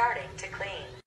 starting to clean.